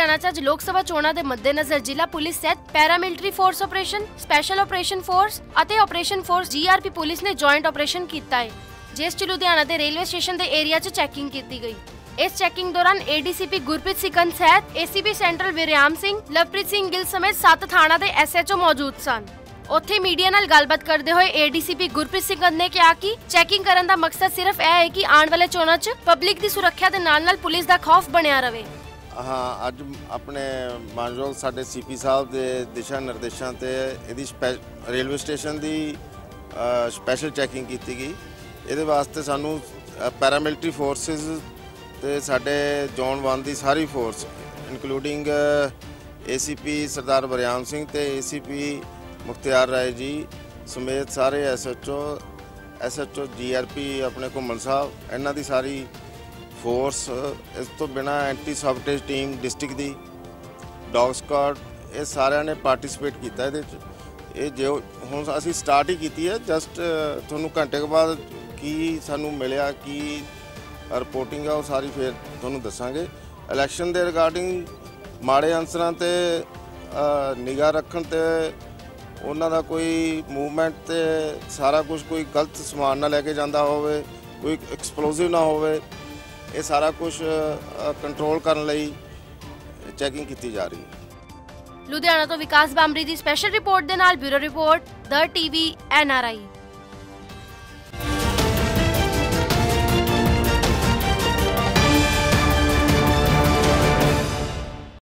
ਲੁਧਿਆਣਾ 'ਚ ਅੱਜ ਲੋਕ ਸਭਾ ਚੋਣਾਂ ਦੇ ਮੱਦੇਨਜ਼ਰ ਜ਼ਿਲ੍ਹਾ ਪੁਲਿਸ ਸਹਿਤ paramilitary force operation, special operation force ਅਤੇ ਆਪਰੇਸ਼ਨ ਫੋਰਸ ਜੀਆਰਪੀ ਪੁਲਿਸ ਨੇ ਜੁਆਇੰਟ ਆਪਰੇਸ਼ਨ ਕੀਤਾ ਹੈ, ਜਿਸ 'ਚ ਲੁਧਿਆਣਾ ਦੇ ਰੇਲਵੇ ਸਟੇਸ਼ਨ ਦੇ ਏਰੀਆ 'ਚ ਚੈਕਿੰਗ ਕੀਤੀ ਗਈ। ਇਸ ਚੈਕਿੰਗ ਦੌਰਾਨ ਏਡੀਸੀਪੀ ਗੁਰਪ੍ਰੀਤ ਸਿਕੰਦ ਸਹਿਤ ਏਸੀਪੀ ਸੈਂਟਰਲ ਵਿਰਿਆਮ ਸਿੰਘ, ਲਵਪ੍ਰੀਤ ਸਿੰਘ ਗਿੱਲ ਸਮੇਤ ਸੱਤ ਥਾਣਾ ਦੇ ਐਸਐਚਓ ਮੌਜੂਦ ਸਨ। ਉੱਥੇ ਮੀਡੀਆ ਨਾਲ ਗੱਲਬਾਤ ਕਰਦੇ ਹੋਏ ਏਡੀਸੀਪੀ ਗੁਰਪ੍ਰੀਤ ਸਿੰਘ ਨੇ ਕਿਹਾ ਕਿ ਚੈਕਿੰਗ ਕਰਨ ਦਾ ਮਕਸਦ ਸਿਰਫ ਇਹ ਹੈ ਕਿ ਆਉਣ ਵਾਲੇ ਚੋਣਾਂ 'ਚ ਪਬਲਿਕ ਦੀ ਸੁਰੱਖਿਆ ਦੇ ਨਾਲ-ਨਾਲ ਪੁਲਿਸ ਦਾ ਖੌਫ ਬਣਿਆ ਰਹੇ। ਹਾਂ ਅੱਜ ਆਪਣੇ ਮਾਨਯੋਗ ਸਾਡੇ ਸੀਪੀ ਸਾਹਿਬ ਦੇ ਦਿਸ਼ਾ ਨਿਰਦੇਸ਼ਾਂ ਤੇ ਇਹਦੀ ਸਪੈ- ਰੇਲਵੇ ਸਟੇਸ਼ਨ ਦੀ ਸਪੈਸ਼ਲ ਚੈਕਿੰਗ ਕੀਤੀ ਗਈ। ਇਹਦੇ ਵਾਸਤੇ ਸਾਨੂੰ ਅ, ਪੈਰਾਮਿਲਟਰੀ ਫੋਰਸਿਸ ਤੇ ਸਾਡੇ ਜ਼ੋਨ 1 ਦੀ ਸਾਰੀ force including ACP Sardar Bariam Singh ਤੇ ਏਸੀਪੀ ਮੁਖਤਿਆਰ ਰਾਏ ਜੀ ਸਮੇਤ ਸਾਰੇ ਐਸਐਚਓ ਐਸਐਚਓ ਜੀਆਰਪੀ ਆਪਣੇ ਘੁੰਮਣ ਸਾਹਿਬ ਇਹਨਾਂ ਦੀ ਸਾਰੀ ਫੋਰਸ ਇਸ ਤੋਂ ਬਿਨਾ ਐਂਟੀ ਸਾਬਟੇਜ ਟੀਮ ਡਿਸਟ੍ਰਿਕਟ ਦੀ ਡੌਗ ਸਕਾਡ ਇਹ ਸਾਰਿਆਂ ਨੇ ਪਾਰਟਿਸਿਪੇਟ ਕੀਤਾ ਇਹਦੇ ਚ। ਇਹ ਜੋ ਹੁਣ ਅਸੀਂ ਸਟਾਰਟ ਹੀ ਕੀਤੀ ਹੈ ਜਸਟ ਤੁਹਾਨੂੰ ਘੰਟੇ ਕੁ ਬਾਅਦ ਕੀ ਸਾਨੂੰ ਮਿਲਿਆ, ਕੀ ਰਿਪੋਰਟਿੰਗ ਆ ਉਹ ਸਾਰੀ ਫਿਰ ਤੁਹਾਨੂੰ ਦੱਸਾਂਗੇ। ਇਲੈਕਸ਼ਨ ਦੇ ਰਿਗਾਰਡਿੰਗ ਮਾੜੇ ਅਨਸਰਾਂ ਤੇ ਨਿਗਾਹ ਰੱਖਣ ਤੇ ਉਹਨਾਂ ਦਾ ਕੋਈ ਮੂਵਮੈਂਟ ਤੇ ਸਾਰਾ ਕੁਝ ਕੋਈ ਗਲਤ ਸਮਾਨ ਨਾ ਲੈ ਕੇ ਜਾਂਦਾ ਹੋਵੇ, ਕੋਈ ਐਕਸਪਲੋਸਿਵ ਨਾ ਹੋਵੇ। ਇਹ ਸਾਰਾ ਕੁਝ ਕੰਟਰੋਲ ਕਰਨ ਲਈ ਚੈਕਿੰਗ ਕੀਤੀ ਜਾ ਰਹੀ ਹੈ। ਲੁਧਿਆਣਾ ਤੋਂ ਵਿਕਾਸ ਬਾਮਰੀ ਦੀ ਸਪੈਸ਼ਲ ਰਿਪੋਰਟ ਦੇ ਨਾਲ bureau report the TV NRI